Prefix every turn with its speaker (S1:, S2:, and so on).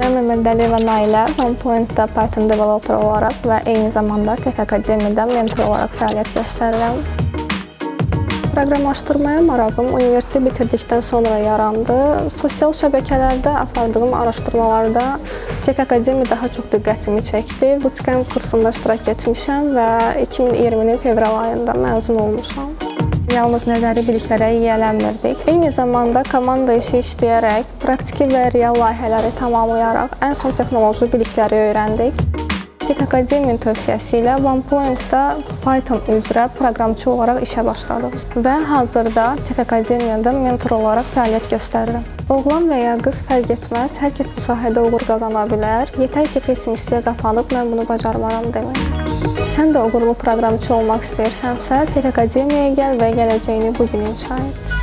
S1: Mən Məmməd Əliyeva Nailə OnePoint-da Python developer olaraq və eyni zamanda Tech Akademiyada mentor olaraq fəaliyyət göstərirəm. Proqramlaşdırmaya marağım universiteti bitirdikdən sonra yarandı. Sosial şəbəkələrdə apardığım araşdırmalarda Tech Akademiya daha çox diqqətimi çəkdi. Bootcamp kursunda iştirak etmişəm və 2020-nin fevral ayında məzun olmuşam. Yalnız nəzəri biliklərə yiyələnmirdik. Eyni zamanda komanda işi işləyərək, praktiki və real layihələri tamamlayaraq ən son texnoloji bilikləri öyrəndik. Tech Akademiyanın tövsiyəsi ilə OnePoint-da Python üzrə proqramçı olaraq işə başladım və hazırda Tech Akademiyada mentor olaraq fəaliyyət göstərirəm. Oğlan və ya qız fərq etməz, hər kəs bu sahədə uğur qazana bilər. Yetər ki, pessimistliyə qapanıb mən bunu bacarmaram demək. Sən də uğurlu proqramçı olmaq istəyirsənsə, Tech Akademiyaya gəl və gələcəyini bu gün inşa et.